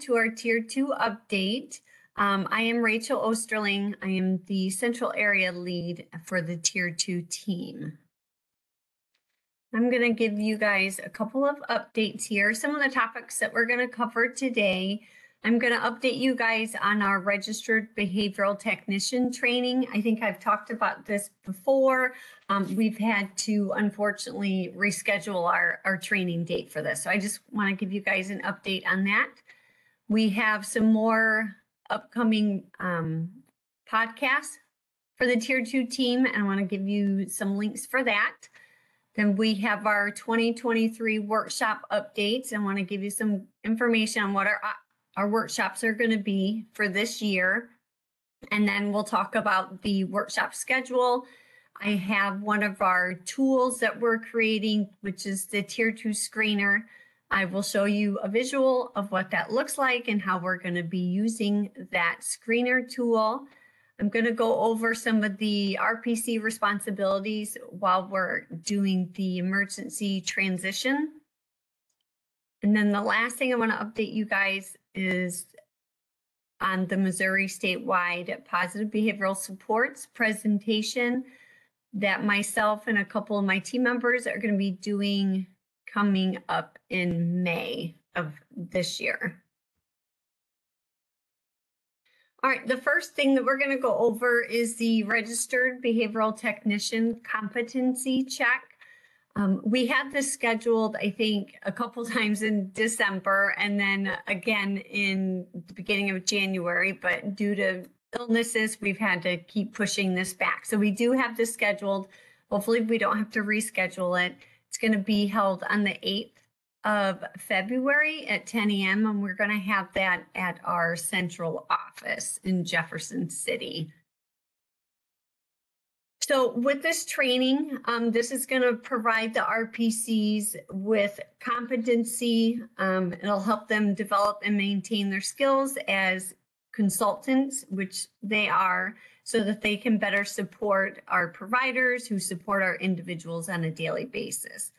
to our Tier 2 update. Um, I am Rachel Osterling. I am the Central Area Lead for the Tier 2 team. I'm going to give you guys a couple of updates here. Some of the topics that we're going to cover today. I'm going to update you guys on our registered behavioral technician training. I think I've talked about this before. Um, we've had to unfortunately reschedule our, our training date for this. So I just want to give you guys an update on that. We have some more upcoming um, podcasts for the tier two team, and I want to give you some links for that. Then we have our 2023 workshop updates. I want to give you some information on what our our workshops are going to be for this year. And then we'll talk about the workshop schedule. I have one of our tools that we're creating, which is the tier two screener. I will show you a visual of what that looks like and how we're going to be using that screener tool. I'm going to go over some of the RPC responsibilities while we're doing the emergency transition. And then the last thing I want to update you guys is on the Missouri statewide positive behavioral supports presentation that myself and a couple of my team members are going to be doing coming up in May of this year. All right, the first thing that we're going to go over is the registered behavioral technician competency check. Um, we had this scheduled, I think, a couple times in December and then again in the beginning of January, but due to illnesses, we've had to keep pushing this back. So we do have this scheduled. Hopefully, we don't have to reschedule it. It's going to be held on the 8th of February at 10 a.m. And we're going to have that at our central office in Jefferson City. So with this training, um, this is going to provide the RPCs with competency. Um, it'll help them develop and maintain their skills as consultants, which they are, so that they can better support our providers who support our individuals on a daily basis.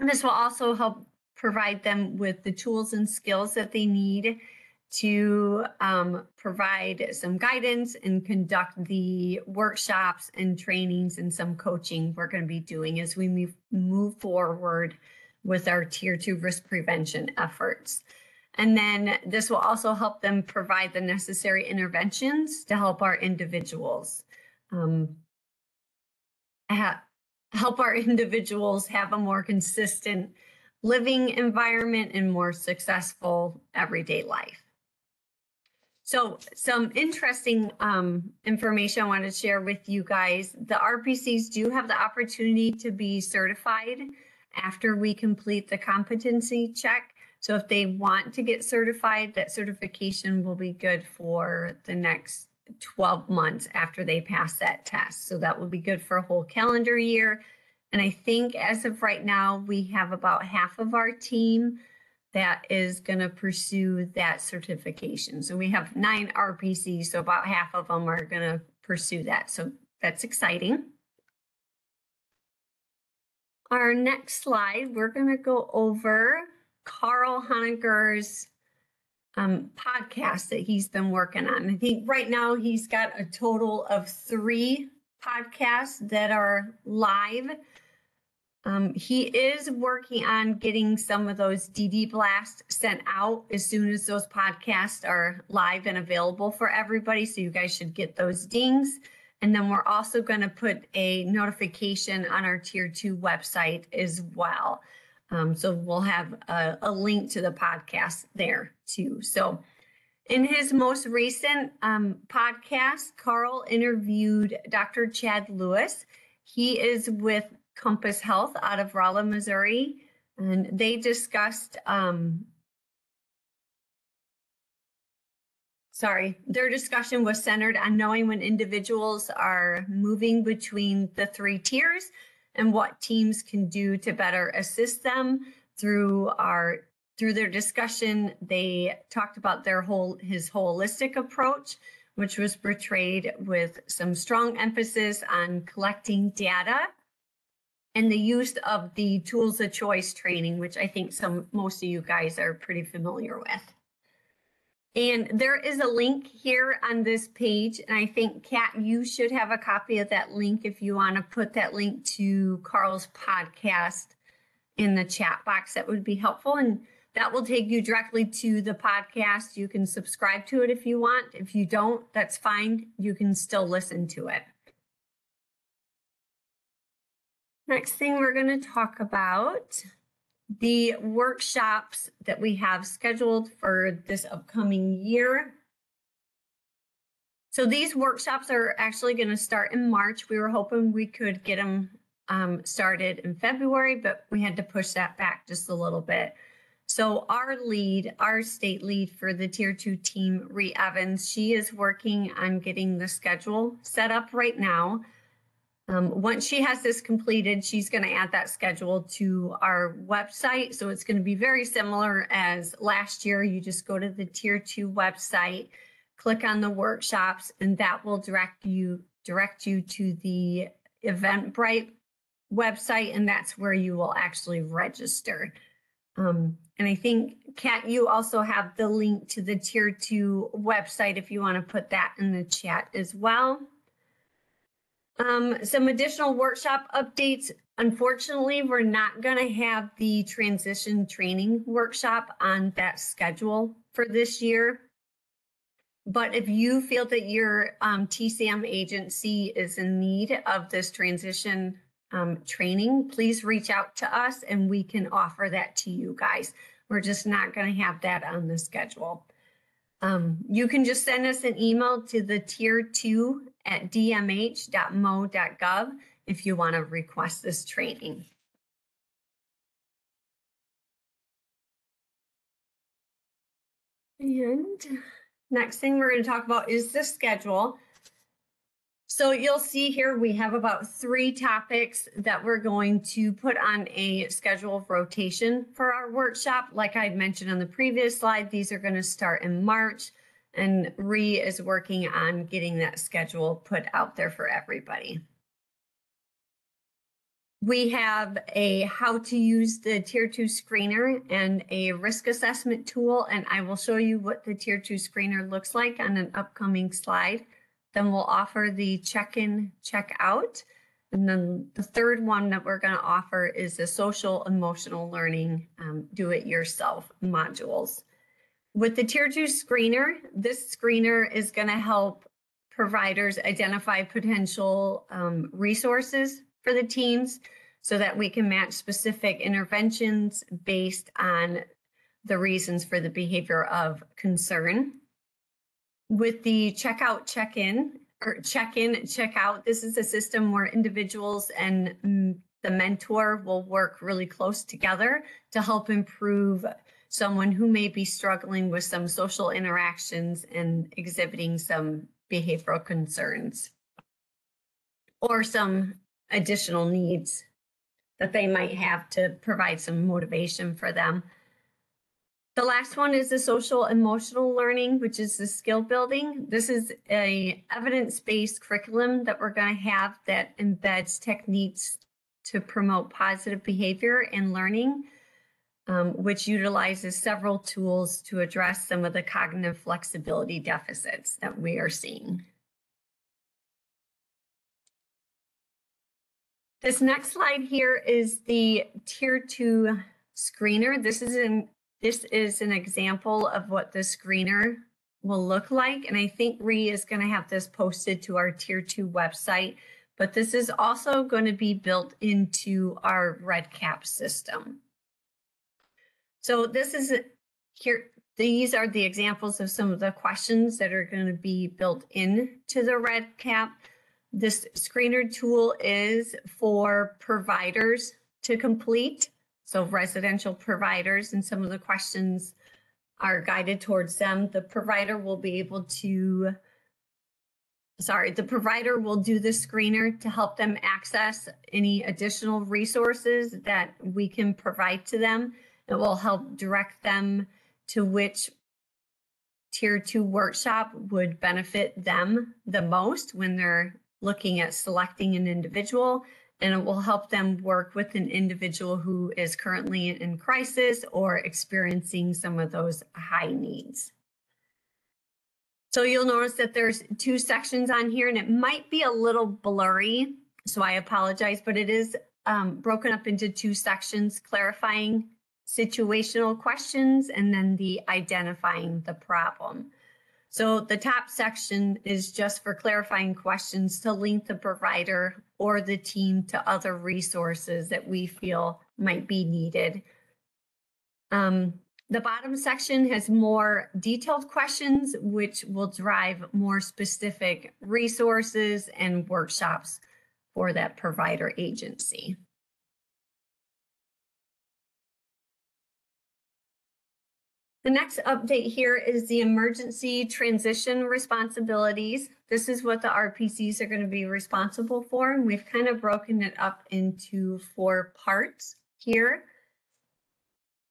And this will also help provide them with the tools and skills that they need to um, provide some guidance and conduct the workshops and trainings and some coaching we're going to be doing as we move, move forward with our tier two risk prevention efforts. And then this will also help them provide the necessary interventions to help our individuals um, help our individuals have a more consistent living environment and more successful everyday life. So some interesting um, information I want to share with you guys. The RPCs do have the opportunity to be certified after we complete the competency check. So if they want to get certified, that certification will be good for the next 12 months after they pass that test. So that will be good for a whole calendar year. And I think as of right now, we have about half of our team that is going to pursue that certification. So we have nine RPCs, so about half of them are going to pursue that. So that's exciting. Our next slide, we're going to go over Carl Honegger's um, podcast that he's been working on. I think right now he's got a total of three podcasts that are live um, he is working on getting some of those DD blasts sent out as soon as those podcasts are live and available for everybody. So you guys should get those dings. And then we're also going to put a notification on our tier two website as well. Um, so we'll have a, a, link to the podcast there too. So in his most recent um, podcast, Carl interviewed Dr. Chad Lewis. He is with Compass Health out of Rolla, Missouri, and they discussed. Um, sorry, their discussion was centered on knowing when individuals are moving between the three tiers and what teams can do to better assist them through our through their discussion they talked about their whole his holistic approach which was portrayed with some strong emphasis on collecting data and the use of the tools of choice training, which I think some most of you guys are pretty familiar with. And there is a link here on this page, and I think Kat, you should have a copy of that link if you want to put that link to Carl's podcast in the chat box. That would be helpful, and that will take you directly to the podcast. You can subscribe to it if you want. If you don't, that's fine. You can still listen to it. Next thing we're going to talk about the workshops that we have scheduled for this upcoming year. So these workshops are actually going to start in March. We were hoping we could get them um, started in February, but we had to push that back just a little bit. So our lead, our state lead for the tier two team, Ree Evans, she is working on getting the schedule set up right now. Um, once she has this completed, she's going to add that schedule to our website. So it's going to be very similar as last year. You just go to the tier two website, click on the workshops, and that will direct you direct you to the Eventbrite website, and that's where you will actually register. Um, and I think, Kat, you also have the link to the tier two website if you want to put that in the chat as well. Um, some additional workshop updates. Unfortunately, we're not going to have the transition training workshop on that schedule for this year. But if you feel that your um, TCM agency is in need of this transition um, training, please reach out to us and we can offer that to you guys. We're just not going to have that on the schedule. Um, you can just send us an email to the tier two at dmh.mo.gov if you want to request this training. And next thing we're going to talk about is the schedule. So you'll see here we have about three topics that we're going to put on a schedule of rotation for our workshop. Like I mentioned on the previous slide, these are going to start in March and Ree is working on getting that schedule put out there for everybody. We have a how to use the tier two screener and a risk assessment tool, and I will show you what the tier two screener looks like on an upcoming slide. Then we'll offer the check-in, check-out. And then the third one that we're going to offer is the social emotional learning um, do-it-yourself modules. With the tier two screener, this screener is going to help providers identify potential um, resources for the teams so that we can match specific interventions based on the reasons for the behavior of concern. With the checkout check-in or check-in check-out this is a system where individuals and mm, the mentor will work really close together to help improve someone who may be struggling with some social interactions and exhibiting some behavioral concerns or some additional needs that they might have to provide some motivation for them the last one is the social emotional learning, which is the skill building. This is a evidence-based curriculum that we're going to have that embeds techniques to promote positive behavior and learning, um, which utilizes several tools to address some of the cognitive flexibility deficits that we are seeing. This next slide here is the tier two screener. This is an this is an example of what the screener will look like. And I think Ree is going to have this posted to our tier two website, but this is also going to be built into our REDCap system. So this is here. These are the examples of some of the questions that are going to be built into the REDCap. This screener tool is for providers to complete. So residential providers and some of the questions are guided towards them. The provider will be able to, sorry, the provider will do the screener to help them access any additional resources that we can provide to them. It will help direct them to which tier two workshop would benefit them the most when they're looking at selecting an individual and it will help them work with an individual who is currently in crisis or experiencing some of those high needs. So you'll notice that there's two sections on here and it might be a little blurry. So I apologize, but it is um, broken up into two sections, clarifying situational questions and then the identifying the problem. So the top section is just for clarifying questions to link the provider or the team to other resources that we feel might be needed. Um, the bottom section has more detailed questions, which will drive more specific resources and workshops for that provider agency. The next update here is the emergency transition responsibilities. This is what the RPCs are going to be responsible for. And we've kind of broken it up into four parts here.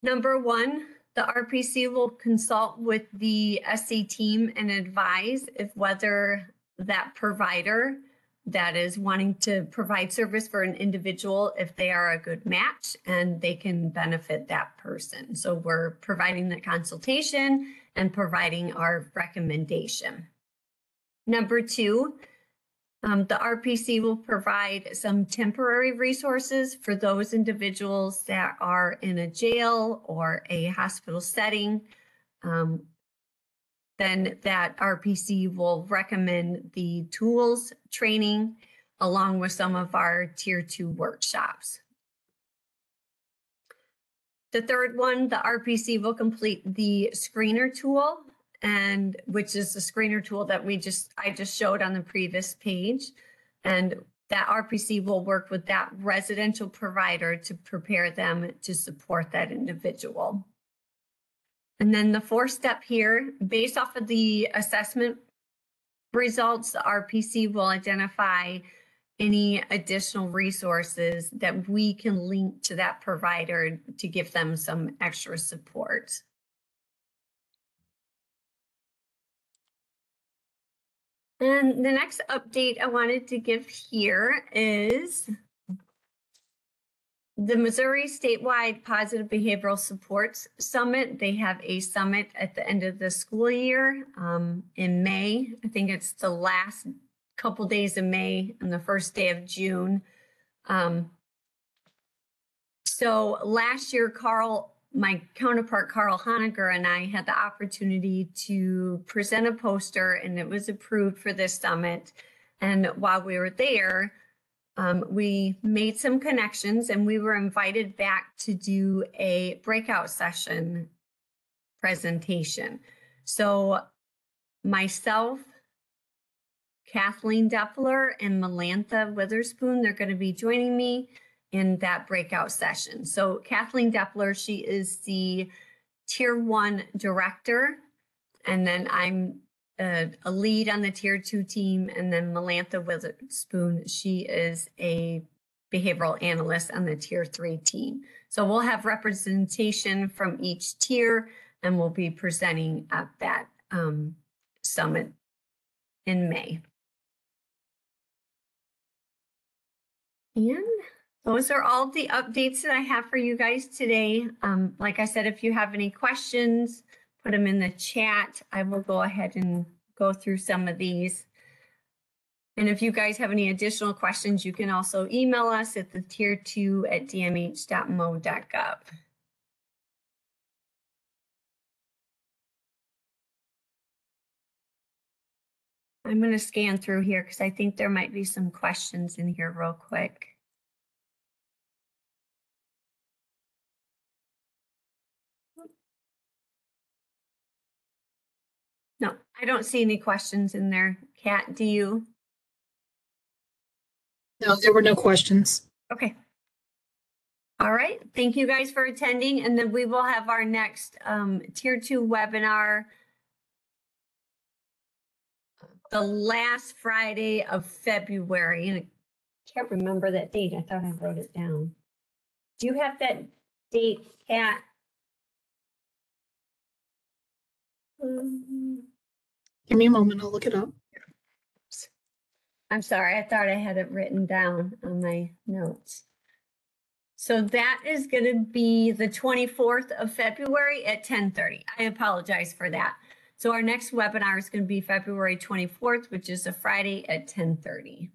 Number one, the RPC will consult with the SC team and advise if whether that provider that is wanting to provide service for an individual if they are a good match and they can benefit that person. So we're providing the consultation and providing our recommendation. Number two, um, the RPC will provide some temporary resources for those individuals that are in a jail or a hospital setting. Um, then that RPC will recommend the tools training along with some of our tier two workshops. The third one, the RPC will complete the screener tool and which is the screener tool that we just I just showed on the previous page. And that RPC will work with that residential provider to prepare them to support that individual. And then the fourth step here, based off of the assessment results, the RPC will identify any additional resources that we can link to that provider to give them some extra support. And the next update I wanted to give here is the Missouri Statewide Positive Behavioral Supports Summit. They have a summit at the end of the school year um, in May. I think it's the last couple days of May and the first day of June. Um, so last year, Carl, my counterpart Carl Honegger and I had the opportunity to present a poster and it was approved for this summit. And while we were there, um, we made some connections and we were invited back to do a breakout session presentation. So myself, Kathleen Deppler and Melantha Witherspoon, they're going to be joining me in that breakout session. So Kathleen Deppler, she is the tier one director. And then I'm a, a, lead on the tier two team, and then Melantha Witherspoon, she is a behavioral analyst on the tier three team. So we'll have representation from each tier, and we'll be presenting at that um, summit in May. And those are all the updates that I have for you guys today. Um, like I said, if you have any questions, put them in the chat. I will go ahead and go through some of these. And if you guys have any additional questions, you can also email us at the tier two at dmh.mo.gov. I'm going to scan through here because I think there might be some questions in here real quick. I don't see any questions in there. Kat, do you? No, there were no questions. Okay. All right. Thank you guys for attending. And then we will have our next um, tier two webinar the last Friday of February. And I can't remember that date. I thought I wrote it down. Do you have that date, Kat? Mm-hmm. Give me a moment, I'll look it up. I'm sorry, I thought I had it written down on my notes. So that is going to be the 24th of February at 10:30. I apologize for that. So our next webinar is going to be February 24th, which is a Friday at 10:30.